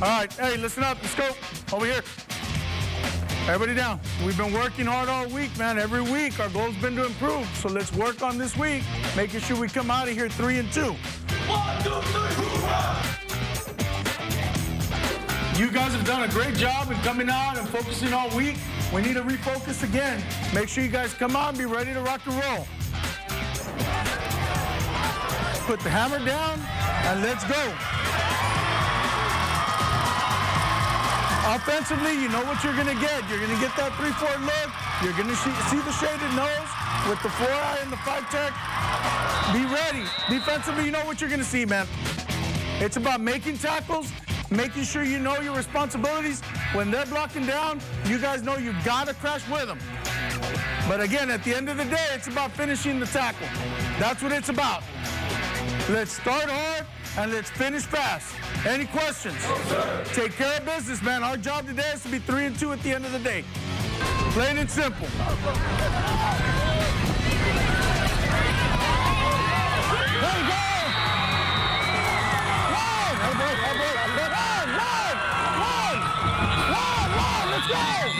All right, hey, listen up. Let's go. Over here. Everybody down. We've been working hard all week, man. Every week, our goal's been to improve. So let's work on this week, making sure we come out of here three and two. One, two, three! You guys have done a great job in coming out and focusing all week. We need to refocus again. Make sure you guys come out and be ready to rock and roll. Put the hammer down and let's go. Offensively, you know what you're going to get. You're going to get that 3-4 look. You're going to see the shaded nose with the 4i and the 5-tech. Be ready. Defensively, you know what you're going to see, man. It's about making tackles making sure you know your responsibilities. When they're blocking down, you guys know you got to crash with them. But again, at the end of the day, it's about finishing the tackle. That's what it's about. Let's start hard and let's finish fast. Any questions? No, Take care of business, man. Our job today is to be three and two at the end of the day. Plain and simple. Let's go!